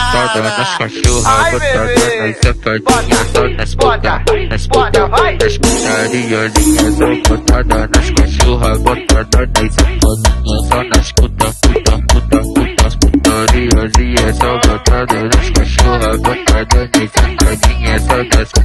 botada nas cachorras, botada nas safadinhas, só nas puta, nas puta, nas putariazinhas, só botada nas cachorras, botada nas safadinhas, só nas puta, puta, puta, puta, as putariazinhas, só botada nas cachorras, botada nas safadinhas, só nas puta, nas puta.